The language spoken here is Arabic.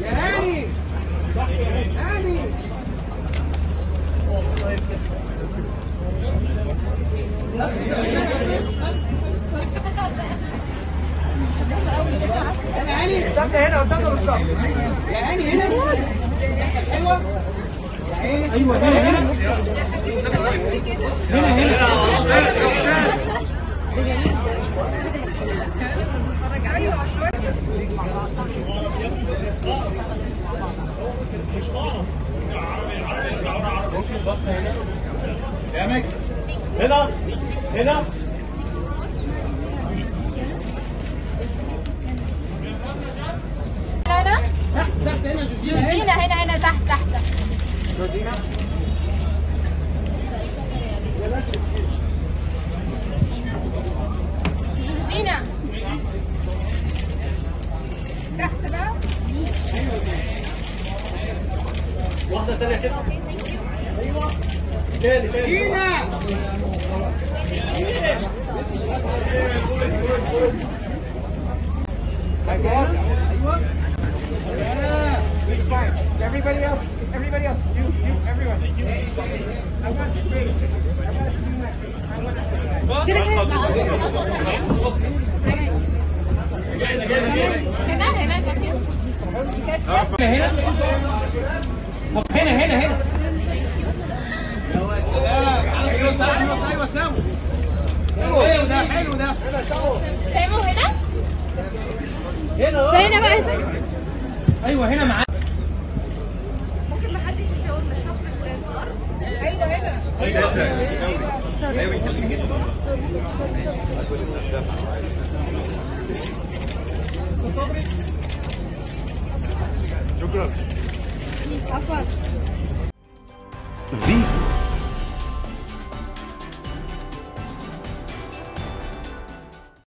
يا هاني هاني. يا هاني. استنى هنا استنى بالظبط يا هاني. هنا أيوه يا عيني أيوه هنا هنا هنا هنا هنا هنا هنا تحت هنا هنا هنا هنا هنا تحت تحت. جورجينا Everybody else, everybody else, you, you, everyone. I want to. I want to do. I want to do I, I, I? طب هنا هنا هنا. أيوه أيوه أيوه سامو حلو ده حلو ده سامو هنا هنا ده هنا بقى يا أيوه هنا معاك ممكن محدش يشاور مشرف في الأرض شكرا عفوا vi